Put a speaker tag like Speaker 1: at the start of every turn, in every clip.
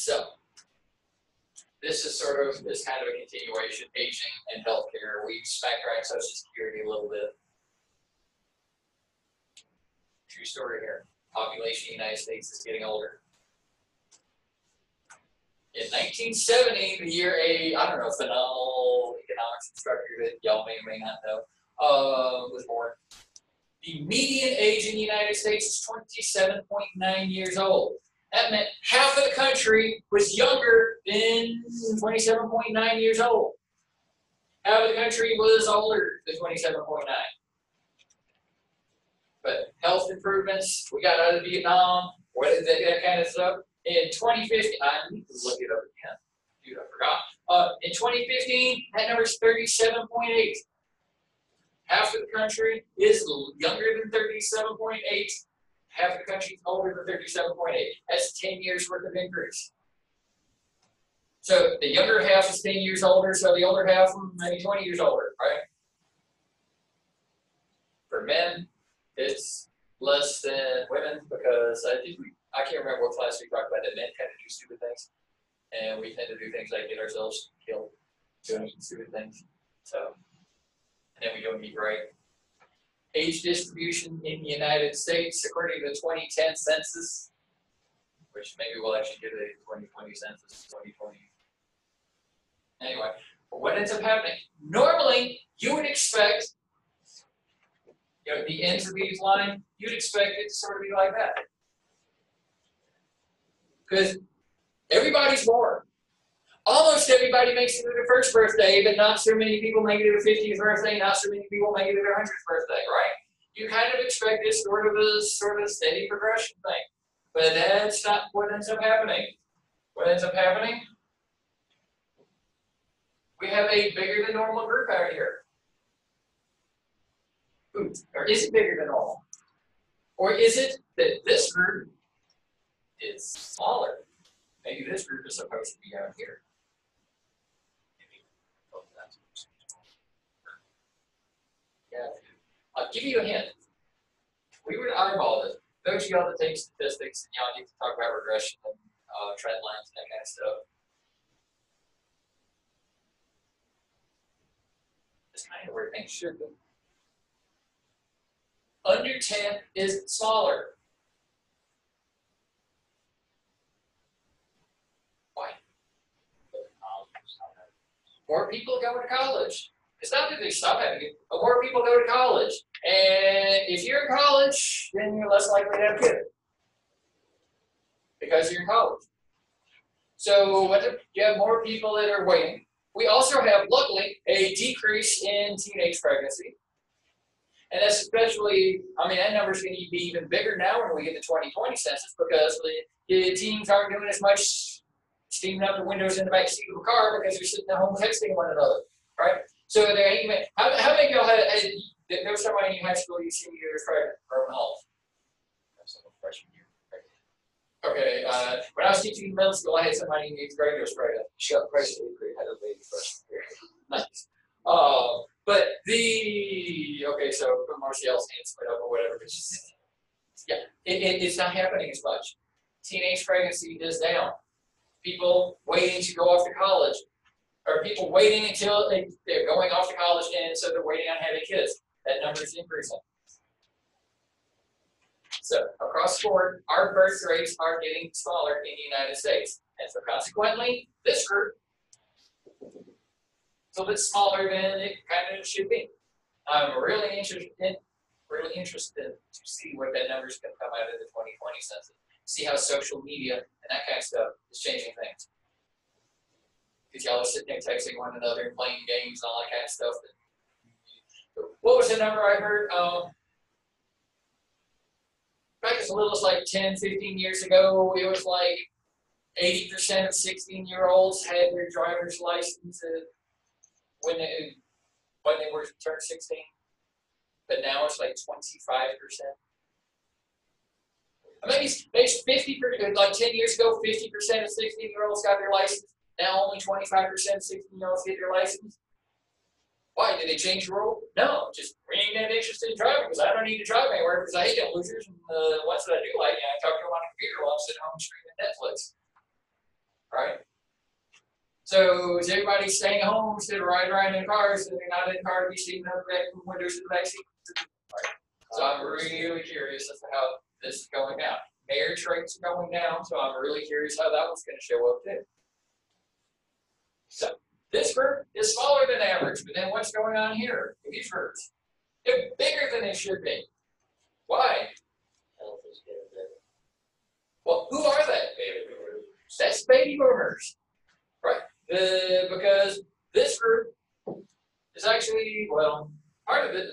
Speaker 1: So, this is sort of, this kind of a continuation, aging and healthcare. We backtrack social security a little bit. True story here. Population the United States is getting older. In nineteen seventy, the year a, I don't know, phenomenal economics instructor that y'all may or may not know, uh, was born. The median age in the United States is twenty-seven point nine years old. That meant half of the country was younger than twenty-seven point nine years old. Half of the country was older than twenty-seven point nine. But health improvements, we got out of Vietnam, what is that, that kind of stuff. In twenty fifteen, I need to look it up again. Dude, I forgot. Uh, in twenty fifteen, that number is thirty-seven point eight. Half of the country is younger than thirty-seven point eight. Half the country's older than thirty-seven point eight. That's ten years worth of increase. So the younger half is ten years older, so the older half maybe twenty years older, right? For men, it's less than women because I think we, I can't remember what class we talked about that men kind of do stupid things. And we tend to do things like get ourselves killed doing stupid things. So, and then we don't eat right. Age distribution in the United States, according to the twenty ten census, which maybe we'll actually get a twenty twenty census, twenty twenty. Anyway, what ends up happening? Normally, you would expect you know, the ends of each line, you'd expect it to sort of be like that. Because everybody's born. Almost everybody makes it to their first birthday, but not so many people make it to their 50th birthday, not so many people make it to their 100th birthday, right? You kind of expect this sort of a sort of steady progression thing. But that's not what ends up happening. What ends up happening? We have a bigger than normal group out here. Ooh, Or is it bigger than normal? Or is it that this group is smaller? Maybe this group is supposed to be out here. Maybe, oh, that's- Yeah, I'll give you a hint. We would eyeball it. Those of y'all that take statistics and y'all need to talk about regression and uh, trend lines and that kind of stuff. It's kind of where things should be. Under 10 is smaller. Why? More people go to college. It's not that they stop having it, but more people go to college. And if you're in college, then you're less likely to have kids. Because you're in college. So what you have more people that are waiting. We also have, luckily, a decrease in teenage pregnancy. And that's especially, I mean, that number's gonna be even bigger now when we get the twenty twenty census because the, teens aren't doing as much steaming up the windows in the back seat of a car because they're sitting at home texting one another, right? So they ain't even, how, how many of y'all had, had, there was somebody in high school you see you was pregnant, or health? Freshman year. Okay, uh, when I was teaching in middle school, I had somebody in eighth grade who was. She got pregnant eighth grade, had a baby freshman year. Nice. Uh, but the, okay, so Marcial's hands went up or whatever, but she's, yeah, it, it, it's not happening as much. Teenage pregnancy is down. People waiting to go off to college, or people waiting until they, they're going off to college and so they're waiting on having kids. That number is increasing. So across the board, our birth rates are getting smaller in the United States. And so consequently, this group is a little bit smaller than it kind of should be. I'm really interested, really interested to see what that number is going to come out of the 2020 census. See how social media and that kind of stuff is changing things. Because y'all are sitting there texting one another and playing games and all that kind of stuff. What was the number I heard? Um, back as little as like 10, 15 years ago, it was like 80% of 16 year olds had their driver's license when they, when they were turned 16. But now it's like 25%. Maybe, maybe 50 percent, like 10 years ago, 50% of 16 year olds got their license. Now only 25% of 16 year olds get their license. Why? Did they change the rule? No, just we ain't that interested in driving because I don't need to drive anywhere because I hate losers and uh, the ones that I do like, I talk to them on the computer while I'm sitting home streaming Netflix. Right? So is everybody staying home instead of riding around in cars, so they're not in car to be seeing the back windows of the back seat? So I'm really curious as to how this is going down. Marriage rates are going down, so I'm really curious how that one's gonna show up too. So this group is smaller than average, but then what's going on here? These groups, they're bigger than they should be. Why? Well, who are they?
Speaker 2: Baby boomers.
Speaker 1: That's baby boomers, right? The, because this group is actually, well, part of it,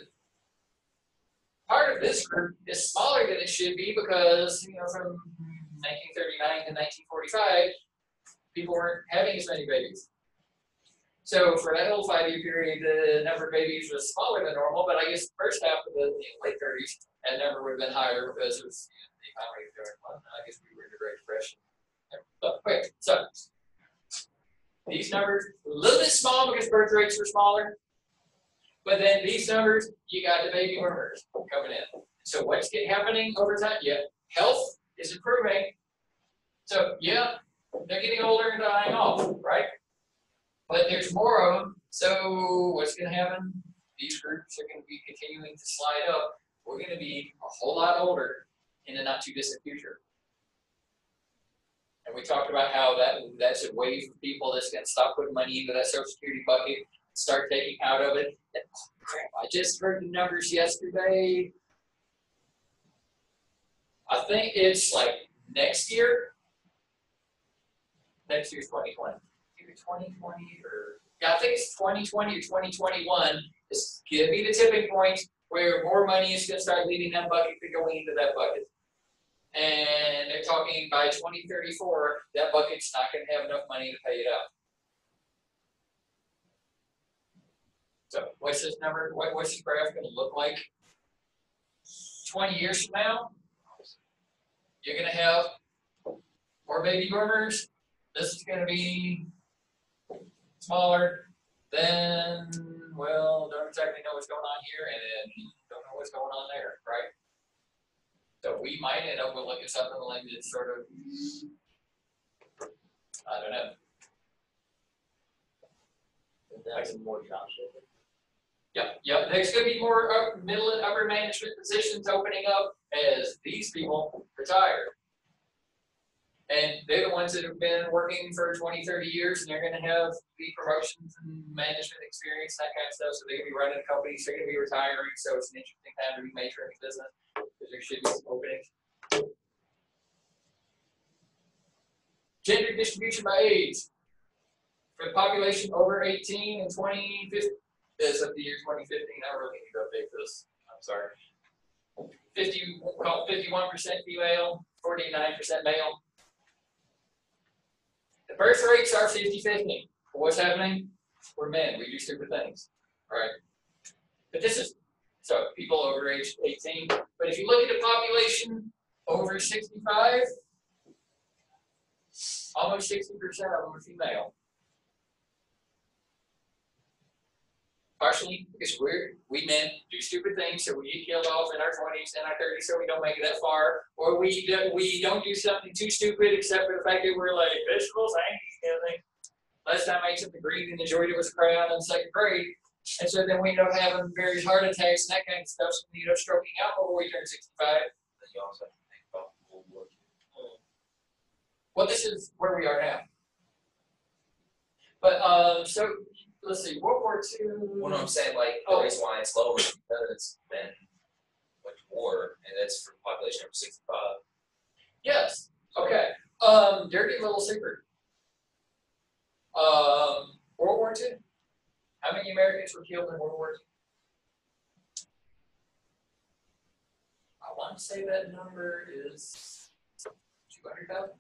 Speaker 1: part of this group is smaller than it should be because, you know, from 1939 to 1945, people weren't having as many babies. So for that whole five-year period, the number of babies was smaller than normal, but I guess the first half of the late 30s, that number would have been higher because it was you know, the economy was doing well. I guess we were in the Great Depression. But wait, so these numbers a little bit small because birth rates were smaller, but then these numbers you got the baby boomers coming in. So what's happening over time? Yeah, health is improving. So yeah, they're getting older and dying off, right? But there's more of them. So what's going to happen? These groups are going to be continuing to slide up. We're going to be a whole lot older in the not too distant future. And we talked about how that that's a way for people that's going to stop putting money into that Social Security bucket, start taking out of it. And, oh, crap! I just heard the numbers yesterday. I think it's like next year. Next year's 2020. Either 2020 or yeah, I think it's 2020 or 2021. Is give me the tipping point where more money is going to start leaving that bucket to going into that bucket. And they're talking by 2034, that bucket's not going to have enough money to pay it out. So what's this number? What, what's this graph going to look like? 20 years from now, you're going to have more baby boomers. This is going to be smaller. Then, well, don't exactly know what's going on here, and then don't know what's going on there, right? So we might end up with looking something like this sort of, I don't know.
Speaker 2: That's more job shifting.
Speaker 1: Yep, yep, there's gonna be more middle and upper management positions opening up as these people retire. And they're the ones that have been working for 20, 30 years, and they're gonna have the promotions and management experience, that kind of stuff, so they're gonna be running companies, they're gonna be retiring, so it's an interesting time to be major in business, because there should be some openings. Gender distribution by age. For the population over eighteen and twenty fifty, as of the year twenty fifteen, I really need to update this, I'm sorry. Fifty, call fifty-one percent female, forty-nine percent male. The birth rates are 50-50. What's happening? We're men, we do stupid things, right? But this is, so people over age eighteen, but if you look at the population over sixty-five, almost sixty percent of them are female. Partially because we're, we men do stupid things, so we get killed off in our twenties and our thirties, so we don't make it that far. Or we, we don't do something too stupid, except for the fact that we're like vegetables, I ain't eating anything. Last time I ate something green and enjoyed it was a crayon in second grade. And so then we end up having various heart attacks and that kind of stuff, so we end up stroking out before we turn sixty-five.
Speaker 2: Then you also think about World War
Speaker 1: Well, this is where we are now. But, uh, so, let's see, World War Two.
Speaker 3: Well, no, I'm saying like the
Speaker 1: Oh.
Speaker 3: reason why it's lower is because it's been like war, and that's for population over sixty-five.
Speaker 1: Yes, okay, um, dirty little secret. Um, World War Two. How many Americans were killed in World War Two? I want to say that number is two hundred thousand,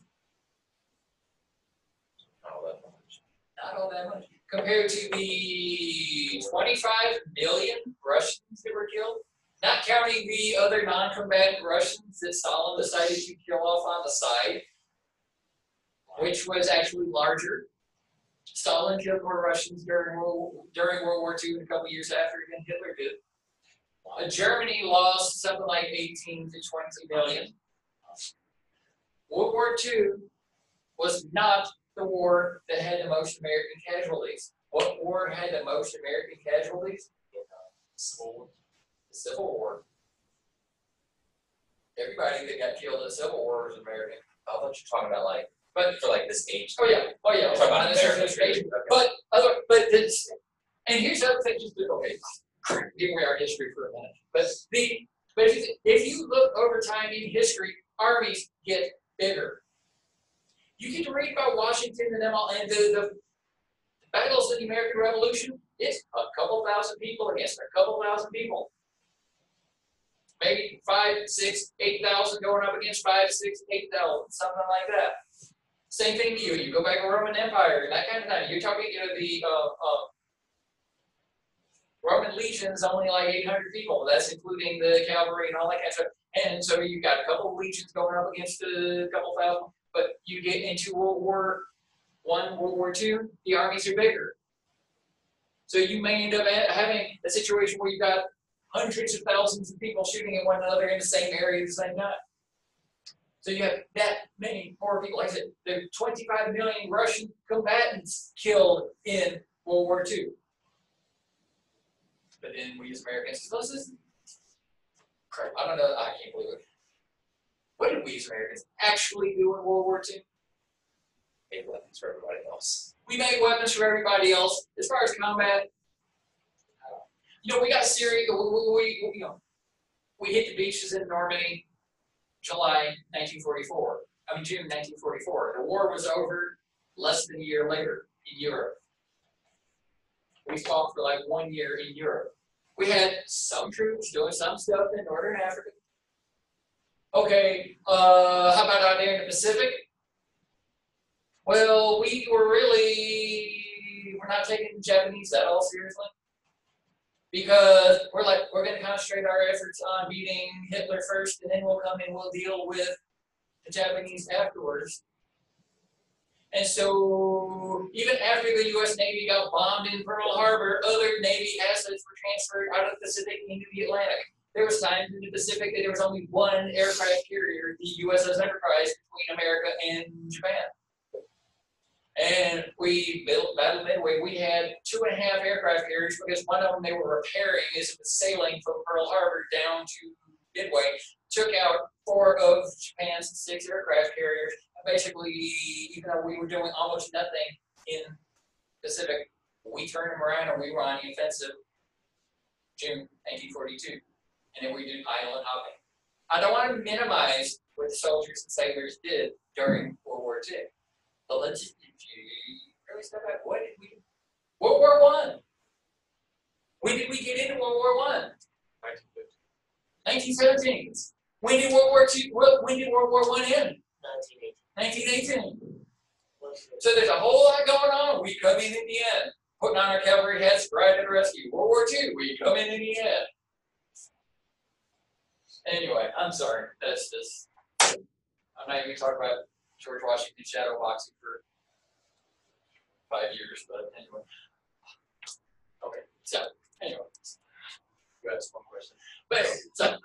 Speaker 3: Not all that much.
Speaker 1: not all that much. Compared to the twenty-five million Russians that were killed, not counting the other non-combatant Russians that Stalin decided to kill off on the side, which was actually larger. Stalin killed more Russians during World, during World War II and a couple years after than Hitler did. Uh, Germany lost something like 18 to 20 million. World War II was not the war that had the most American casualties. What war had the most American casualties?
Speaker 3: Civil War.
Speaker 1: The Civil War. Everybody that got killed in the Civil War was American.
Speaker 3: I thought you were talking about like, but for like this age.
Speaker 1: Oh, yeah, oh, yeah.
Speaker 3: Talking about
Speaker 1: this.
Speaker 3: Okay.
Speaker 1: But other, but this, and here's the other thing, just, okay, give away our history for a minute. But the, but if, you- if you look over time in history, armies get bigger. You get to read about Washington and them all, and the, the battles of the American Revolution, it's a couple thousand people against a couple thousand people. Maybe five, six, eight thousand going up against five, six, eight thousand, something like that. Same thing to you, you go back to Roman Empire and that kind of thing, you're talking, you know, the, uh, uh, Roman legions only like eight hundred people, that's including the cavalry and all that kind of stuff. And so you've got a couple of legions going up against a couple thousand, but you get into World War One, World War Two, the armies are bigger. So you may end up having a situation where you've got hundreds of thousands of people shooting at one another in the same area the same time. So you have that many more people. Like I said, there are 25 million Russian combatants killed in World War II. But then we as Americans, this is. I don't know. I can't believe it. What did we as Americans actually do in World War II?
Speaker 3: Made weapons for everybody else.
Speaker 1: We made weapons for everybody else. As far as combat, uh, you know, we got Syria. We, we, we you know, we hit the beaches in Normandy, July 1944. I mean June 1944. The war was over less than a year later in Europe. We fought for like one year in Europe. We had some troops doing some stuff in Northern Africa. Okay, uh, how about out there in the Pacific? Well, we were really, we're not taking the Japanese at all seriously. Because we're like, we're gonna concentrate our efforts on beating Hitler first, and then we'll come and we'll deal with the Japanese afterwards. And so, even after the US Navy got bombed in Pearl Harbor, other Navy assets were transferred out of the Pacific into the Atlantic. There was times in the Pacific that there was only one aircraft carrier, the USS Enterprise, between America and Japan. And we built Battle Midway. We had two and a half aircraft carriers because one of them they were repairing as it was sailing from Pearl Harbor down to Midway. Took out four of Japan's six aircraft carriers. Basically, even though we were doing almost nothing in Pacific, we turned them around and we were on the offensive June 1942. And then we did island hopping. I don't want to minimize what the soldiers and sailors did during World War II. But let's just, really step back, what did we, World War One? When did we get into World War One? 1917. When did World War Two, when did World War One end?
Speaker 2: Nineteen eighty.
Speaker 1: 1918. So there's a whole lot going on. We come in in the end, putting on our cavalry hats, right to the rescue. World War II, we come in in the end. Anyway, I'm sorry. That's just. I'm not even talking about George Washington shadow boxing for five years, but anyway. Okay, so anyway, you asked one question, but so.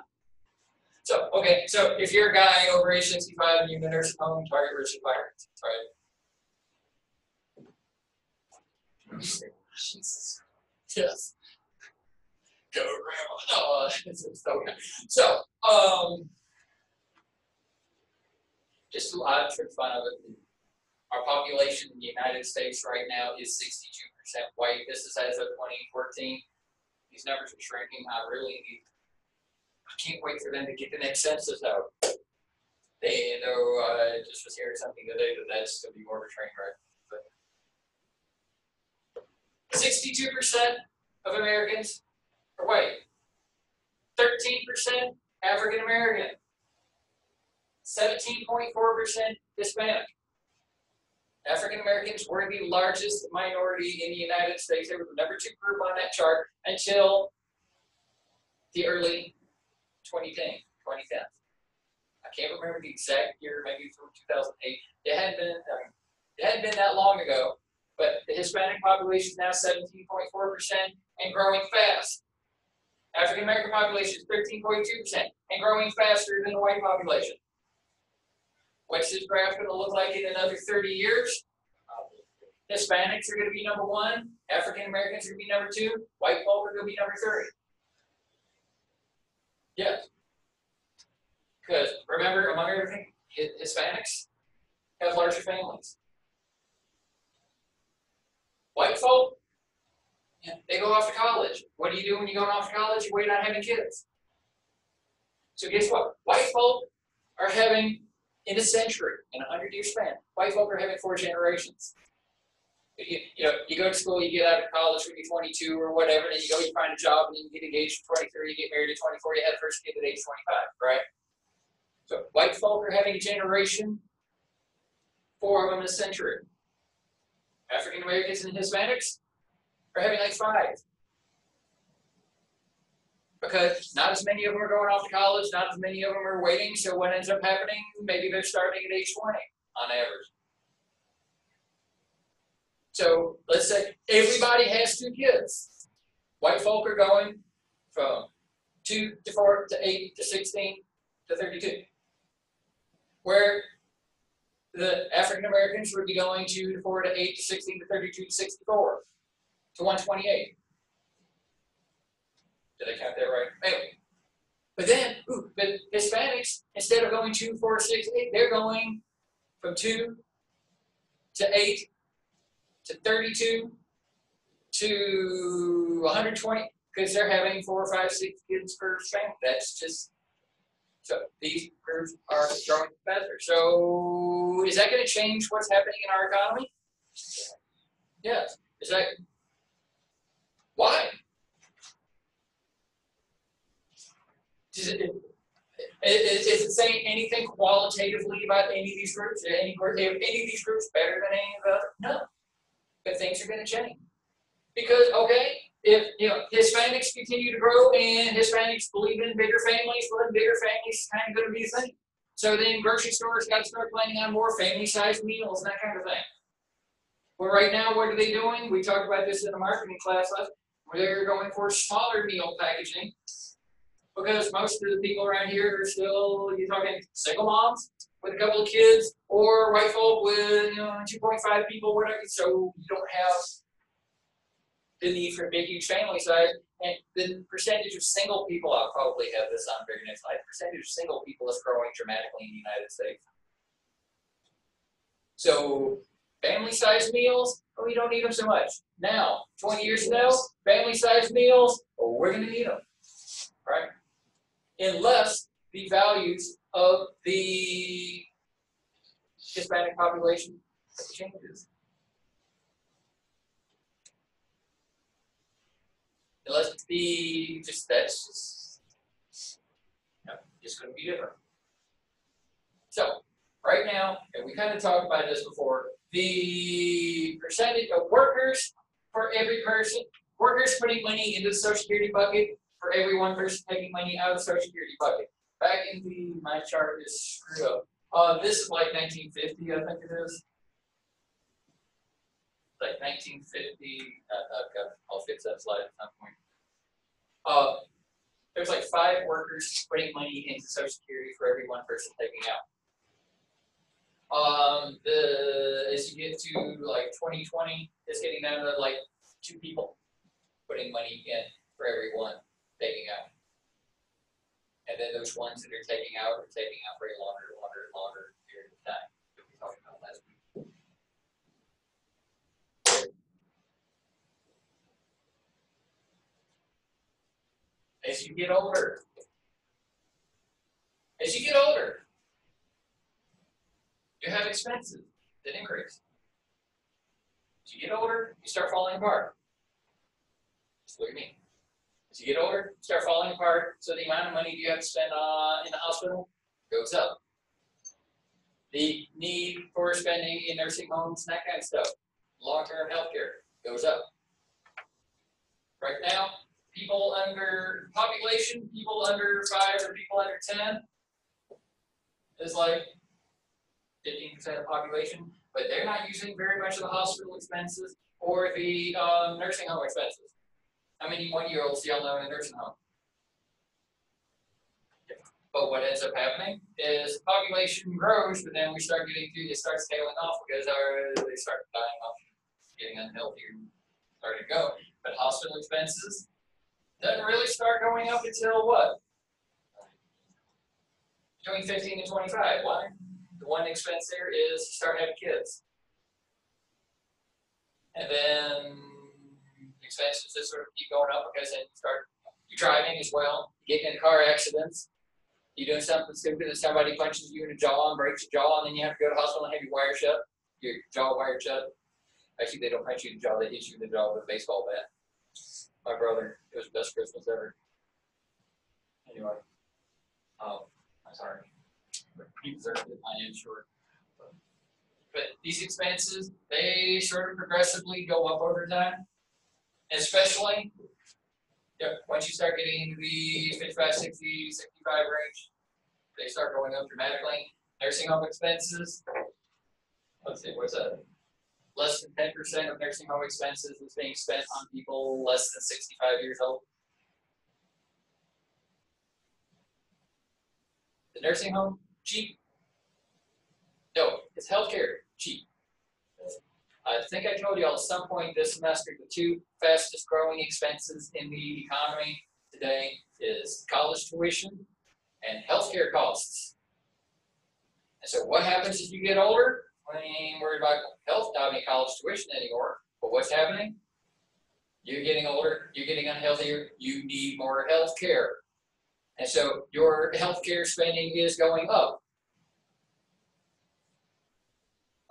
Speaker 1: So, okay, so if you're a guy over age sixty-five and you're in a nursing home, target rich environments, right? Jesus. Yes. Go. So, um, just a lot of trick fun of it. Our population in the United States right now is sixty-two percent white. This is as of twenty fourteen. These numbers are shrinking. I really need, I can't wait for them to get the next census out. They, though, uh, just was hearing something today that that's gonna be more of a train wreck, but. Sixty-two percent of Americans white. Thirteen percent African American. Seventeen point four percent Hispanic. African Americans were the largest minority in the United States. They were the number two group on that chart until the early 2010, 2010. I can't remember the exact year, maybe from 2008. It hadn't been, I mean, it hadn't been that long ago, but the Hispanic population is now 17.4% and growing fast. African American population is 13.2% and growing faster than the white population. What's this graph going to look like in another 30 years? Hispanics are gonna be number one, African Americans are gonna be number two, white folk are gonna be number three. Yes. Cause remember, among everything, Hi- Hispanics have larger families. White folk, they go off to college. What do you do when you're going off to college? You wait on having kids. So guess what? White folk are having in a century, in a hundred year span, white folk are having four generations. You, you know, you go to school, you get out of college when you're 22 or whatever, then you go, you find a job, and then you get engaged at 23, you get married at 24, you have first kid at age 25, right? So white folk are having a generation, four of them in a century. African Americans and Hispanics are having like five. Because not as many of them are going off to college, not as many of them are waiting, so what ends up happening, maybe they're starting at age 20 on average. So let's say everybody has two kids. White folk are going from two to four to eight to sixteen to thirty-two. Where the African Americans would be going two to four to eight to sixteen to thirty-two to sixty-four to one twenty-eight. Did I count that right? Anyway. But then, ooh, but Hispanics, instead of going two, four, six, eight, they're going from two to eight to thirty-two to one hundred twenty, because they're having four, five, six kids per family. That's just so these curves are growing faster. So is that going to change what's happening in our economy? Yes. Is that why? Does it, is, is it saying anything qualitatively about any of these groups? Are any, are any of these groups better than any of the other? No but things are gonna change. Because, okay, if, you know, Hispanics continue to grow and Hispanics believe in bigger families, well, then bigger families is kind of gonna be a thing. So then grocery stores gotta start planning on more family-sized meals and that kind of thing. Well, right now, what are they doing? We talked about this in the marketing class last, where they're going for smaller meal packaging. Because most of the people around here are still, you're talking single moms, with a couple of kids, or white folk with you know two point five people, whatever. So you don't have the need for a big, huge family size. And the percentage of single people, I'll probably have this on very next slide. Percentage of single people is growing dramatically in the United States. So family size meals, oh, we don't need them so much. Now, 20 years from now, family size meals, oh, we're going to need them, right? Unless the values of the Hispanic population changes. Unless the just that's just no, just gonna be different. So right now, and we kind of talked about this before, the percentage of workers for every person, workers putting money into the social security bucket for every one person taking money out of the social security bucket back in the, my chart is screwed up. Uh, this is like nineteen fifty, I think it is. Like nineteen fifty, uh, okay, I'll fix that slide at some point. Uh, there's like five workers putting money into social security for every one person taking out. Um, the, as you get to like twenty twenty, it's getting down to like two people putting money in for every one taking out. And then those ones that are taking out are taking out for a longer, longer, longer period of time. As you get older, as you get older, you have expenses that increase. As you get older, you start falling apart. That's what you mean. As you get older, you start falling apart, so the amount of money you have to spend uh, in the hospital goes up. The need for spending in nursing homes and that kind of stuff, long-term healthcare goes up. Right now, people under population, people under five or people under ten is like fifteen percent of the population, but they're not using very much of the hospital expenses or the uh, nursing home expenses. How many one-year-olds do y'all know in a nursing home? But what ends up happening is population grows, but then we start getting to, it starts tailing off because our, they start dying off. getting unhealthier, starting to go. But hospital expenses doesn't really start going up until what? Between fifteen and twenty-five. Why? The one expense there is start having kids. And then expenses just sort of keep going up because then you start you driving as well, you get in car accidents, you're doing something stupid and somebody punches you in the jaw and breaks your jaw, and then you have to go to the hospital and have your wire shut, your jaw wired shut. Actually, they don't punch you in the jaw; they hit you in the jaw with a baseball bat. My brother, it was the best Christmas ever. Anyway, um, I'm sorry, deserved it. I am sure. But these expenses, they sort of progressively go up over time, especially yeah, once you start getting into the 55, 60, 65 range, they start going up dramatically. Nursing home expenses, let's see, what's that? Less than ten percent of nursing home expenses is being spent on people less than sixty-five years old. The nursing home, cheap. No, it's healthcare, cheap. I think I told you all at some point this semester, the two fastest growing expenses in the economy today is college tuition and healthcare costs. And so what happens as you get older? I ain't worried about health, I mean college tuition anymore, but what's happening? You're getting older, you're getting unhealthier, you need more health care. And so your healthcare spending is going up.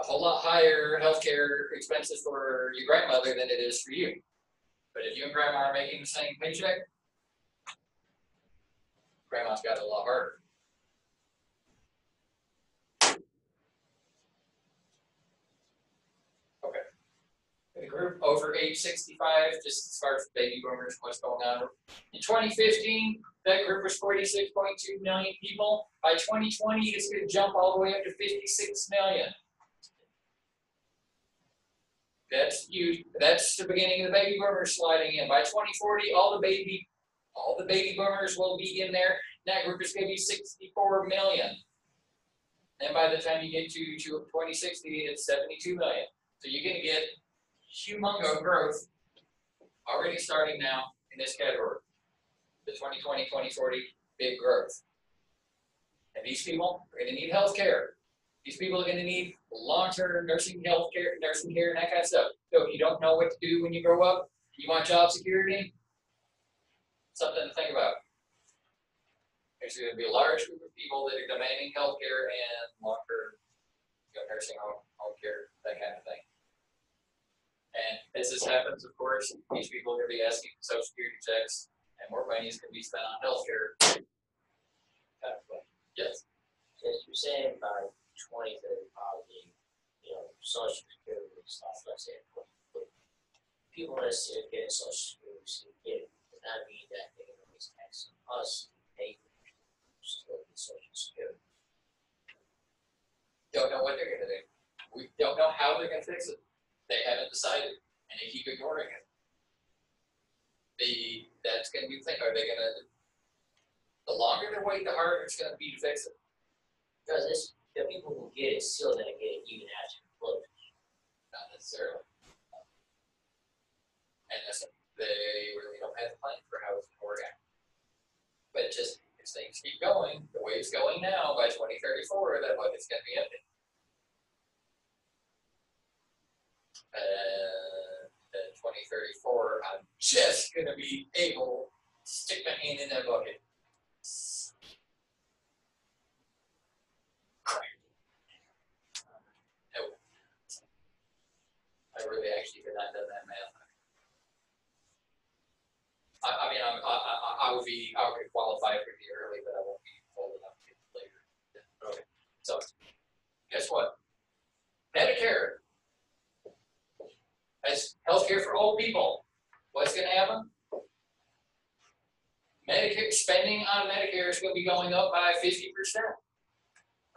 Speaker 1: a whole lot higher healthcare expenses for your grandmother than it is for you. But if you and grandma are making the same paycheck, grandma's got it a lot harder. Okay. The group over age sixty-five, just as far as baby boomers, what's going on. In twenty fifteen, that group was forty-six point two million people. By twenty twenty, it's gonna jump all the way up to fifty-six million. That's you, that's the beginning of the baby boomers sliding in. By twenty forty, all the baby, all the baby boomers will be in there. That group is gonna be sixty-four million. And by the time you get to, to twenty sixty, it's seventy-two million. So you're gonna get humongous growth already starting now in this category. The 2020, 2040, big growth. And these people are gonna need health care. These people are gonna need long-term nursing health care, nursing care, and that kind of stuff. So if you don't know what to do when you grow up, you want job security, something to think about. There's gonna be a large group of people that are demanding health care and long-term, you know, nursing home, home care, that kind of thing. And as this happens, of course, these people are gonna be asking for social security checks, and more money is gonna be spent on healthcare. Kind of. Yes,
Speaker 2: As you're saying by twenty thirty-five, the, you know, social security and stuff, let's say. People that still get social security, still get it, does that mean that they're gonna raise tax on us, pay for it, still get social security?
Speaker 1: don't know what they're gonna do. We don't know how they're gonna fix it. They haven't decided, and they keep ignoring it. The, that's gonna be the thing, are they gonna, the longer they wait, the harder it's gonna be to fix it.
Speaker 2: Because it's, the people who get it still gonna get it even after it closes.
Speaker 1: Not necessarily. And that's, they really don't have a plan for how it's gonna work out. But just, if things keep going, the way it's going now, by twenty thirty-four, that bucket's gonna be empty. And then twenty thirty-four, I'm just gonna be able to stick my hand in that bucket. I really actually could not done that math. I, I mean, I'm, I, I, I would be, I would qualify pretty early, but I won't be old enough to later. Okay, so, guess what? Medicare. That's healthcare for old people. What's gonna happen? Medicare, spending on Medicare is gonna be going up by fifty percent.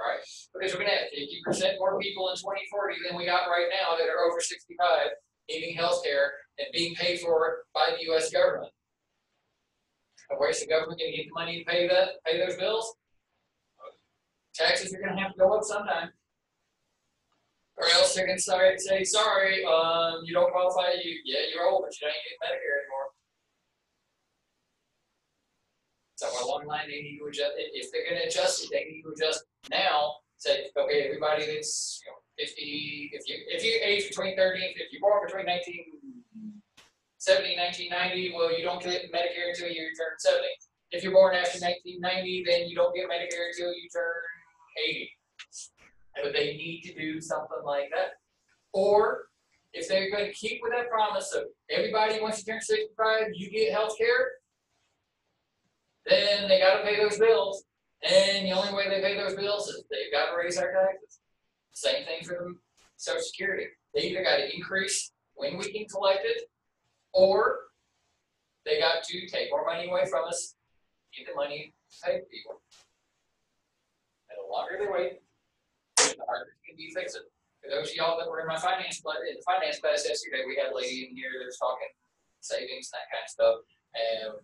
Speaker 1: Right, because we're gonna have fifty percent more people in twenty forty than we got right now that are over sixty-five needing healthcare and being paid for by the US government. And where's the government gonna get the money to pay that, pay those bills? Taxes are gonna have to go up sometime. Or else they're gonna start say, sorry, um, you don't qualify, you, yeah, you're old, but you don't get Medicare anymore. Somewhere along the line, they need to adjust, if, they're gonna adjust it, they need to adjust now, say, okay, everybody that's, you know, fifty, if you, if you age between thirty, and if you're born between nineteen seventy, nineteen ninety, well, you don't get Medicare until you turn seventy. If you're born after nineteen ninety, then you don't get Medicare until you turn eighty. But they need to do something like that. Or if they're gonna keep with that promise of everybody, once you turn sixty-five, you get health care, then they gotta pay those bills. And the only way they pay those bills is they've gotta raise our taxes. Same thing for the social security. They either gotta increase when we can collect it, or they got to take more money away from us, get the money to pay people. And the longer they wait, the harder it can be to fix it. For those of y'all that were in my finance, in the finance class yesterday, we had a lady in here that was talking savings, and that kind of stuff, and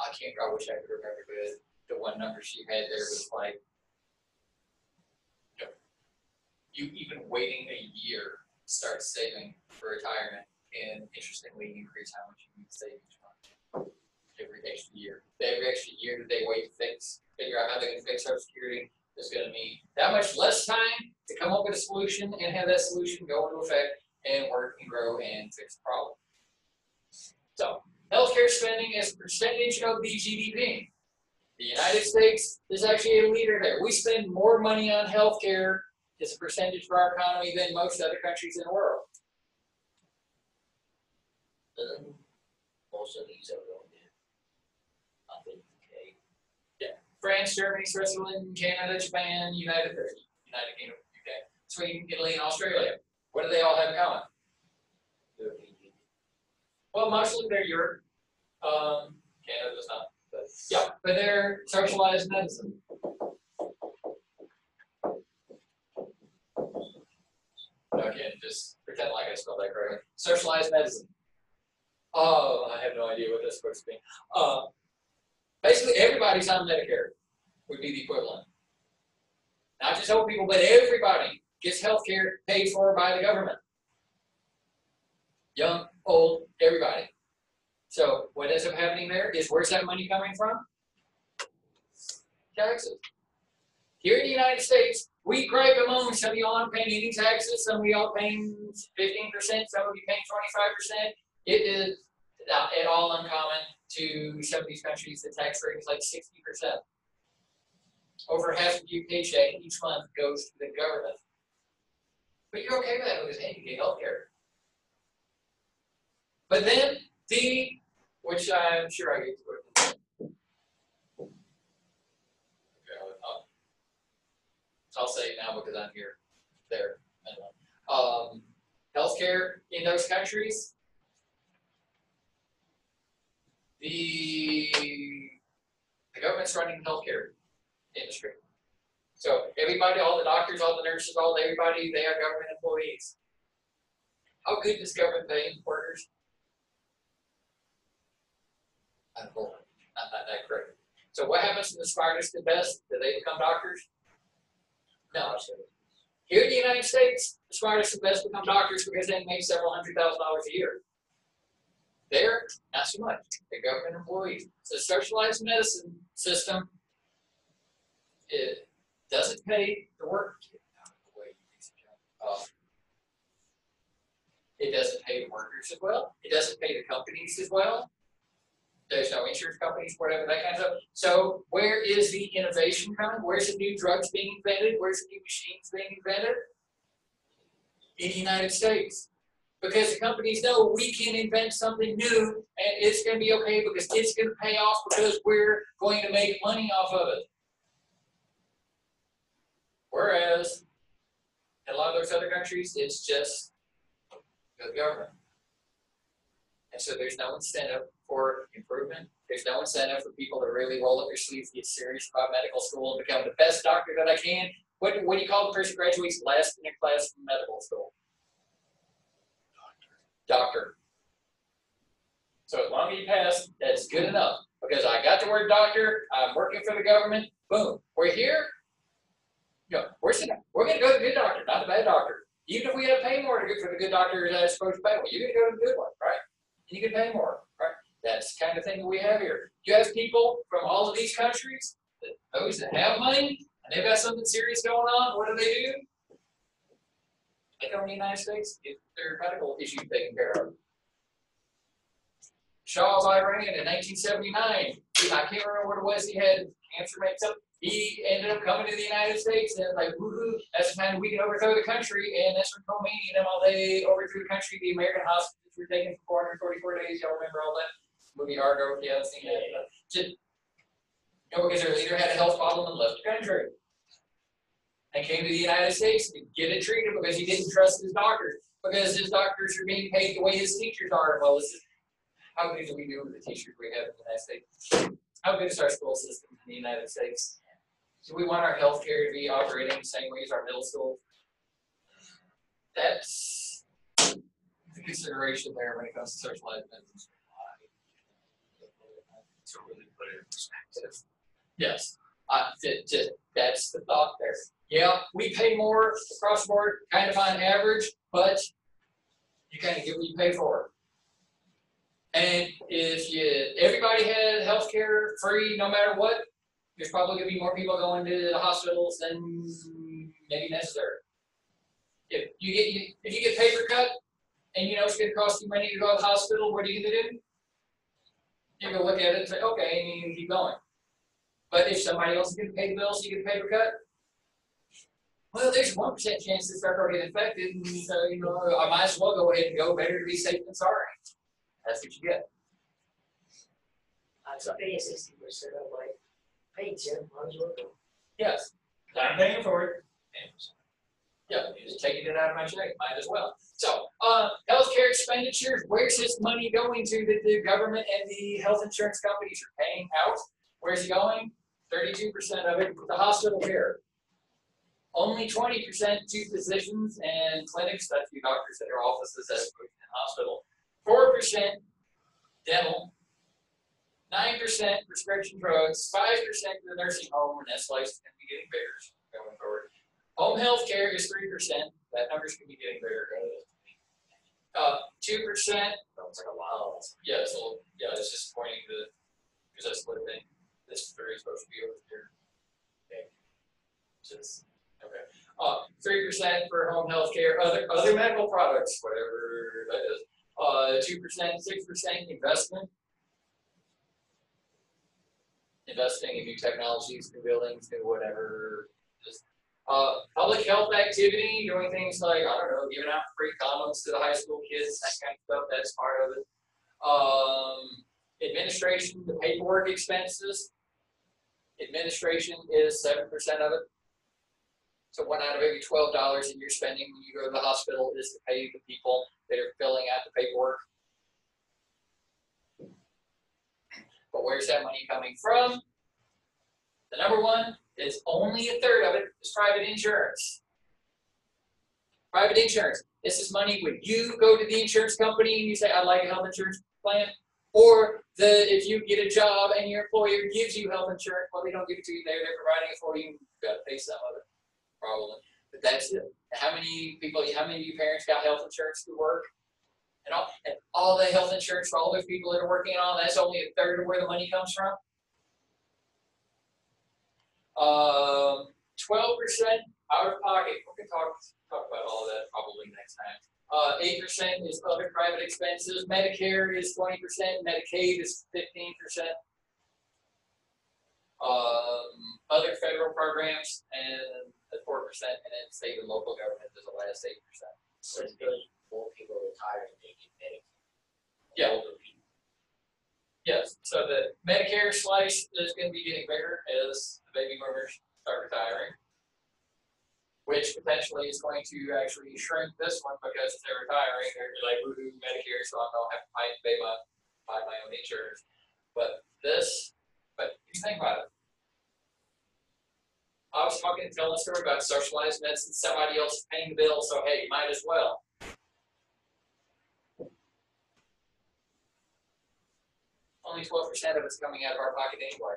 Speaker 1: I can't, I wish I could remember, but the one number she had there was like, you know, you even waiting a year, start saving for retirement, and interestingly increase how much you need to save each month. Every extra year, every extra year that they wait to fix, figure out how they're gonna fix social security, is gonna be that much less time to come up with a solution and have that solution go into effect and work and grow and fix the problem. So, healthcare spending as a percentage of the GDP. The United States is actually a leader there. We spend more money on healthcare as a percentage of our economy than most other countries in the world.
Speaker 2: Then um, most of these are going in. Up in UK.
Speaker 1: France, Germany, Switzerland, Canada, Japan, United, United Kingdom, UK, Sweden, Italy, and Australia. What do they all have in common? Well, mostly they're Europe. Um, Canada does not, but yeah, but they're socialized medicine. Again, just pretend like I spelled that correctly. Socialized medicine. Oh, I have no idea what that's supposed to. Uh, basically, everybody's on Medicare would be the equivalent. Not just old people, but everybody gets health care paid for by the government. Young, old, everybody. So what ends up happening there is where's that money coming from? Taxes. Here in the United States, we gripe among some of y'all paying any taxes, some of y'all paying fifteen percent, some of you paying twenty-five percent. It is not at all uncommon to some of these countries, the tax rate is like sixty percent. Over half of your paycheck each month goes to the government. But you're okay with that because hey, you get healthcare. But then D, which I'm sure I get to it. I'll- say it now because I'm here, there, um, healthcare in those countries. The, the government's running the healthcare industry. So everybody, all the doctors, all the nurses, all everybody, they are government employees. How good does government pay workers? Not whole, not, not that great. So what happens to the smartest and best? Do they become doctors? No. Here in the United States, the smartest and best become doctors because they make several hundred thousand dollars a year. There, not so much. They're government employees. So socialized medicine system, it doesn't pay the work. Uh, It doesn't pay the workers as well. It doesn't pay the companies as well. There's no insurance companies, whatever, that kind of stuff. So where is the innovation coming? Where's the new drugs being invented? Where's the new machines being invented? In the United States. Because the companies know we can invent something new and it's gonna be okay because it's gonna pay off because we're going to make money off of it. Whereas in a lot of those other countries, it's just the government. And so there's no incentive for improvement. There's no incentive for people to really roll up their sleeves, get serious about medical school, and become the best doctor that I can. What, what do you call the person who graduates last in a class from medical school? Doctor. So as long as you pass, that's good enough. Because I got the word doctor, I'm working for the government, boom. We're here. You know, we're sitting, we're gonna go to the good doctor, not the bad doctor. Even if we had to pay more to go for the good doctor that's supposed to pay, well, you're gonna go to the good one, right? And you can pay more, right? That's the kind of thing that we have here. You have people from all of these countries, that those that have money, and they've got something serious going on, what do they do? They the United States, get their medical issues taken care of. Shah of Iran in nineteen seventy-nine, I can't remember what it was, he had cancer made up. He ended up coming to the United States and like, woohoo, that's the time we can overthrow the country, and that's when Khomeini and them all, they overthrew the country, the American hostages were taken for four hundred forty-four days, y'all remember all that? Movie Argo, if you haven't seen that. Just, you know, because their leader had a health problem and left the country. And came to the United States to get it treated because he didn't trust his doctors, because his doctors are being paid the way his teachers are, well, this is, how good do we do with the teachers we have in the United States? How good is our school system in the United States? Do we want our healthcare to be operating the same way as our middle school? That's the consideration there when it comes to socialized medicine.
Speaker 3: To really put it in perspective.
Speaker 1: Yes, uh, to, to, that's the thought there. Yeah, we pay more across the board, kind of on average, but you kind of get what you pay for. And if you, everybody had healthcare free, no matter what, there's probably gonna be more people going to the hospitals than maybe necessary. If you get, you- if you get paper cut, and you know it's gonna cost you money to go to the hospital, what are you gonna do? You're gonna look at it and say, okay, and you keep going. But if somebody else is gonna pay the bills, you get a paper cut. Well, there's one percent chance to start already infected, and so, you know, I might as well go ahead and go, better to be safe than sorry. That's what you get.
Speaker 2: I'm paying sixty percent of my paycheck, might as well go.
Speaker 1: Yes, I'm paying for it. Yeah, just taking it out of my check, might as well. So, uh, healthcare expenditures, where's this money going to that the government and the health insurance companies are paying out? Where's it going? Thirty-two percent of it to the hospital care. Only twenty percent to physicians and clinics, that's the doctors at their offices to in hospital. Four percent dental. Nine percent prescription drugs, five percent to the nursing home, and that's likely gonna be getting bigger going forward. Home health care is three percent, that number's gonna be getting bigger. Uh, two percent,
Speaker 2: Sounds like a while.
Speaker 1: yeah, so, yeah, it's just pointing to, because that's what they, this is very supposed to be over here. Okay. Just, okay, uh, three percent for home health care, other, other medical products, whatever that is. Uh, two percent, six percent investment. Investing in new technologies, new buildings, new whatever, just, uh, public health activity, doing things like, I don't know, giving out free condoms to the high school kids, that kind of stuff, that's part of it. Um, administration, the paperwork expenses. Administration is seven percent of it. So one out of every twelve dollars that you're spending when you go to the hospital is to pay the people that are filling out the paperwork. But where's that money coming from? The number one is only a third of it is private insurance. Private insurance, this is money when you go to the insurance company and you say, I'd like a health insurance plan. Or the, if you get a job and your employer gives you health insurance, well, they don't give it to you, they're, they're providing it for you, you've got to pay some of it, probably. But that's it. How many people, how many of you parents got health insurance through work? And all, and all the health insurance for all those people that are working on, that's only a third of where the money comes from? Um, twelve percent out of pocket, we can talk, talk about all of that probably next time. Uh, eight percent is other private expenses, Medicare is twenty percent, Medicaid is fifteen percent. Um, other federal programs and four percent, and then state and local government is the last eight percent.
Speaker 2: So it's because more people retire than they get Medicaid.
Speaker 1: Yeah.
Speaker 2: Older people.
Speaker 1: Yes, so the Medicare slice is gonna be getting bigger as the baby boomers start retiring. Which potentially is going to actually shrink this one because they're retiring, they're like, woo Medicare, so I don't have to pay, my, my own insurance. But this, but if you think about it. I was talking, telling a story about socialized medicine, somebody else is paying the bill, so hey, you might as well. Only twelve percent of it's coming out of our pocket anyway.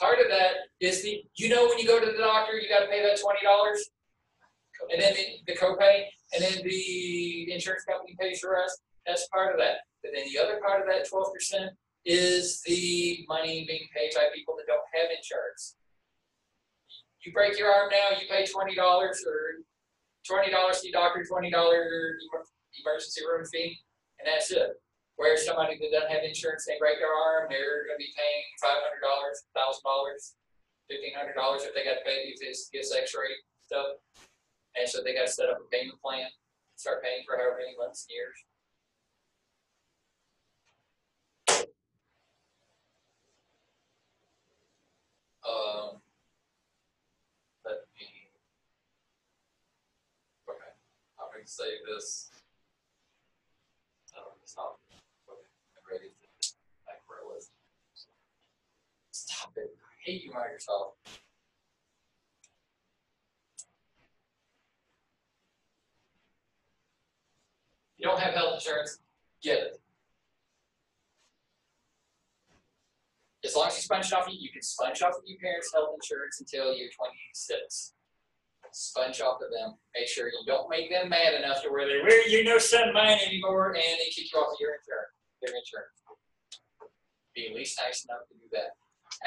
Speaker 1: Part of that is the, you know, when you go to the doctor, you gotta pay that twenty dollars. and then the, the copay, and then the insurance company pays the rest. That's part of that. But then the other part of that twelve percent is the money being paid by people that don't have insurance. You break your arm now, you pay twenty dollars or twenty dollars to your doctor, twenty dollar emergency room fee, and that's it. Whereas somebody that doesn't have insurance, they break their arm, they're gonna be paying five hundred dollars, thousand dollars, fifteen hundred dollars if they got to pay if it's X-ray stuff. And so they got to set up a payment plan, start paying for however many months and years. Um. Let me. Okay, I'm gonna save this. Um, stop. Okay, I'm ready to, back where I was. Stop it, I hate you, Microsoft. You don't have health insurance, get it. As long as you sponge off, you can sponge off of your parents' health insurance until you're twenty-six. Sponge off of them, make sure you don't make them mad enough to where they're, well, you're no son of mine anymore, and they kick you off of your insurance, their insurance. Be at least nice enough to do that.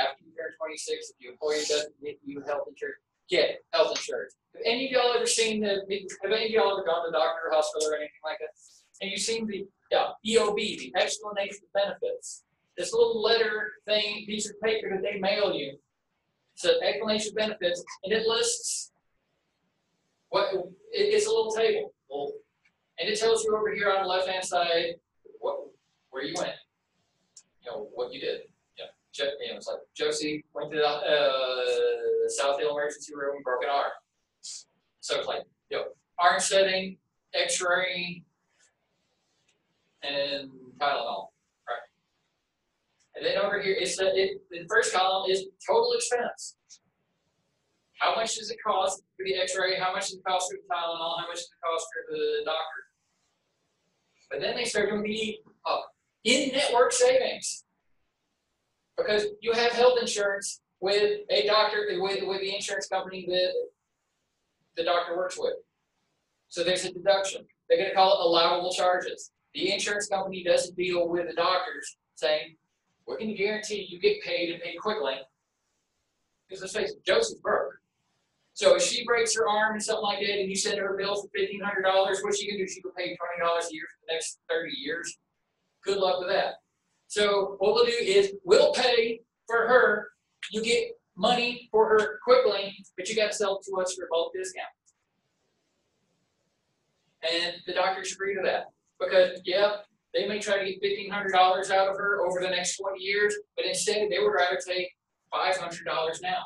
Speaker 1: After you turn twenty-six, if your employer doesn't get you health insurance, get health insurance. Have any of y'all ever seen the, have any of y'all ever gone to the doctor or hospital or anything like that? And you've seen the, yeah, EOB, the explanation of benefits? This little letter thing, piece of paper that they mail you. It's an explanation of benefits, and it lists what, it, it's a little table. And it tells you over here on the left-hand side, what, where you went. You know, what you did. Yeah, you know, it's like Josie went to the, uh, South Hill Emergency Room, broken arm. So it's like, you know, arm setting, x-ray, and Tylenol? And then over here, it's the, it, the first column is total expense. How much does it cost for the x-ray, how much does it cost for the Tylenol, how much does it cost for the doctor? But then they start doing the, uh, in-network savings. Because you have health insurance with a doctor, with, with the insurance company that the doctor works with. So there's a deduction. They're gonna call it allowable charges. The insurance company doesn't deal with the doctors saying, we're gonna guarantee you get paid and paid quickly. Because let's face it, Josie's broke. So if she breaks her arm and something like that, and you send her a bill for fifteen hundred dollars, what's she gonna do? She gonna pay twenty dollars a year for the next thirty years? Good luck with that. So what we'll do is, we'll pay for her, you get money for her quickly, but you gotta sell it to us for bulk discount. And the doctors agree to that, because, yeah, they may try to get fifteen hundred dollars out of her over the next twenty years, but instead, they would rather take five hundred dollars now.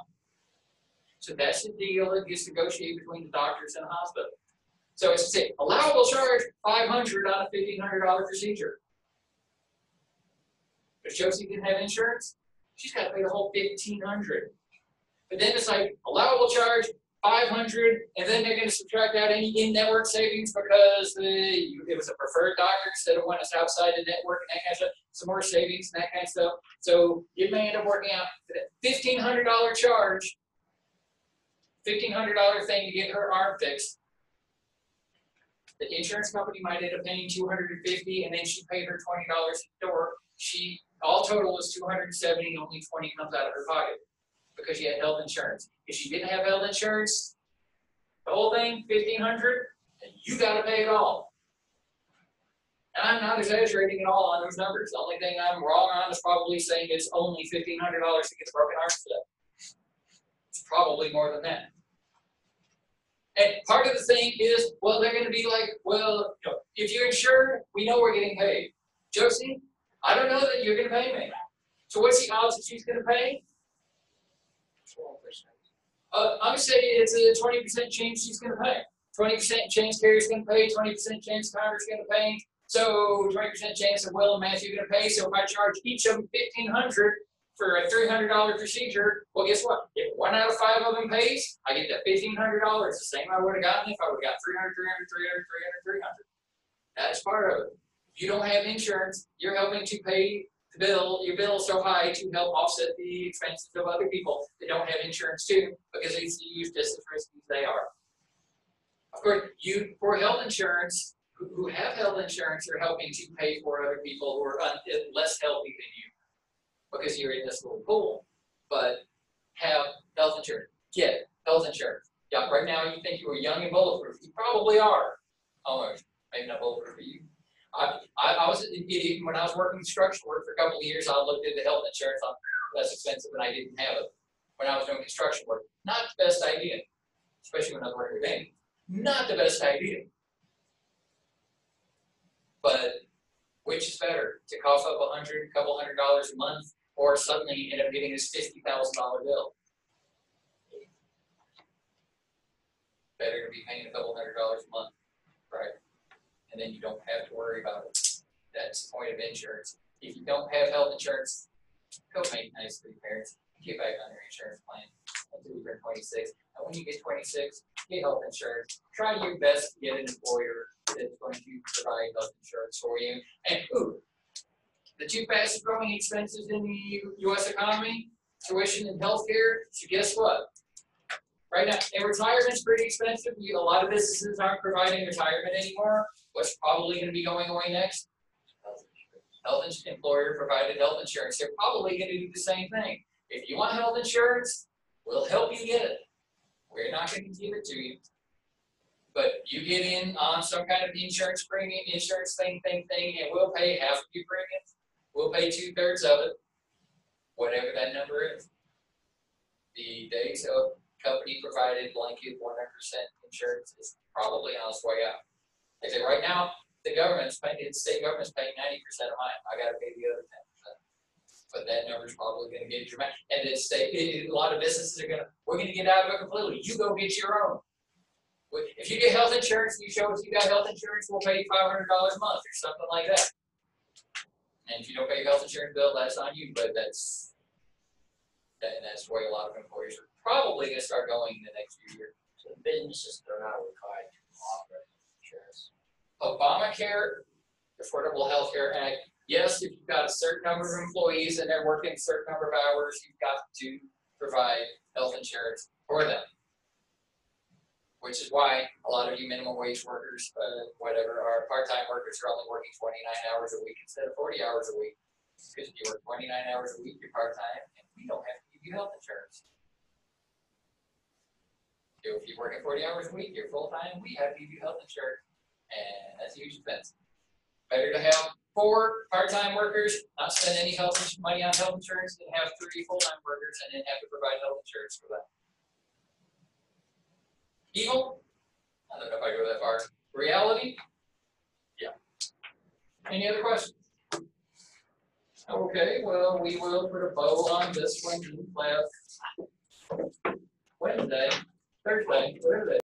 Speaker 1: So that's the deal that gets negotiated between the doctors and the hospital. So it's say allowable charge five hundred on a fifteen hundred dollar procedure. If Josie didn't have insurance, she's gotta pay the whole fifteen hundred. But then it's like allowable charge five hundred, and then they're gonna subtract out any in-network savings because the, it was a preferred doctor instead of one that's outside the network and that kind of stuff, some more savings and that kind of stuff. So it may end up working out to that fifteen hundred dollar charge, fifteen hundred dollar thing to get her arm fixed. The insurance company might end up paying two hundred and fifty, and then she paid her twenty dollars at the door. She, all total was 270 and only twenty comes out of her pocket because she had health insurance. If she didn't have health insurance, the whole thing, fifteen hundred, and you gotta pay it all. And I'm not exaggerating at all on those numbers. The only thing I'm wrong on is probably saying it's only fifteen hundred dollars to get a broken arm set. It's probably more than that. And part of the thing is, well, they're gonna be like, well, you know, if you're insured, we know we're getting paid. Josie, I don't know that you're gonna pay me. So what's the odds that she's gonna pay? Uh, I'm gonna say it's a twenty percent chance she's gonna pay. Twenty percent chance Carrie's gonna pay, twenty percent chance Connor's gonna pay. So twenty percent chance of Will and Matthew gonna pay, so if I charge each of them fifteen hundred for a three hundred dollar procedure, well, guess what? If one out of five of them pays, I get that fifteen hundred dollars, the same I would have gotten if I would have got 300, 300, 300, 300, 300. That's part of it. If you don't have insurance, you're helping to pay bill, your bill so high to help offset the expenses of other people that don't have insurance too, because see you just as risky as they are. Of course, you, for health insurance, who, have health insurance are helping to pay for other people who are less healthy than you. Because you're in this little pool, but have health insurance, get health insurance. Yeah, right now you think you are young and bulletproof, you probably are, almost, maybe not bulletproof you. I, I, was, when I was working construction work for a couple of years, I looked at the health insurance, on less expensive and I didn't have it. When I was doing construction work, not the best idea, especially when I was working with Amy, not the best idea. But which is better, to cough up a hundred, couple hundred dollars a month, or suddenly end up getting this fifty thousand dollar bill? Better to be paying a couple hundred dollars a month, right? And then you don't have to worry about it. That's the point of insurance. If you don't have health insurance, go make nice for your parents, get back on your insurance plan until you turn twenty-six. And when you get twenty-six, get health insurance. Try your best to get an employer that's going to provide health insurance for you. And ooh, the two fastest growing expenses in the US economy, tuition and healthcare, so guess what? Right now, and retirement's pretty expensive, a lot of businesses aren't providing retirement anymore, what's probably gonna be going away next? Health ins- employer provided health insurance, they're probably gonna do the same thing. If you want health insurance, we'll help you get it. We're not gonna give it to you. But you get in on some kind of insurance premium, insurance thing, thing, thing, and we'll pay half of your premium. We'll pay two thirds of it, whatever that number is. The days of company provided blanket one hundred percent insurance is probably on its way out. I say right now, the government's paying, the state government's paying ninety percent of mine, I gotta pay the other ten. But that number's probably gonna get dramatic, and the state, a lot of businesses are gonna, we're gonna get out of it completely, you go get your own. If you get health insurance, you show us you got health insurance, we'll pay you five hundred dollars a month or something like that. And if you don't pay your health insurance bill, that's on you, but that's, that, that's way a lot of employers are probably gonna start going in the next few years.
Speaker 2: So businesses are not required to offer insurance.
Speaker 1: Obamacare, Affordable Health Care Act, yes, if you've got a certain number of employees and they're working a certain number of hours, you've got to provide health insurance for them. Which is why a lot of you minimum wage workers, uh, whatever, are part-time workers are only working twenty-nine hours a week instead of forty hours a week. Because if you work twenty-nine hours a week, you're part-time, and we don't have to give you health insurance. If you're working forty hours a week, you're full-time, we have to you health insurance and that's a huge expense. Better to have four part-time workers, not spend any health money on health insurance, than have three full-time workers and then have to provide health insurance for them. Evil? I don't know if I go that far. Reality? Yeah. Any other questions? Okay, well, we will put a bow on this one, we have Wednesday, Thursday, whatever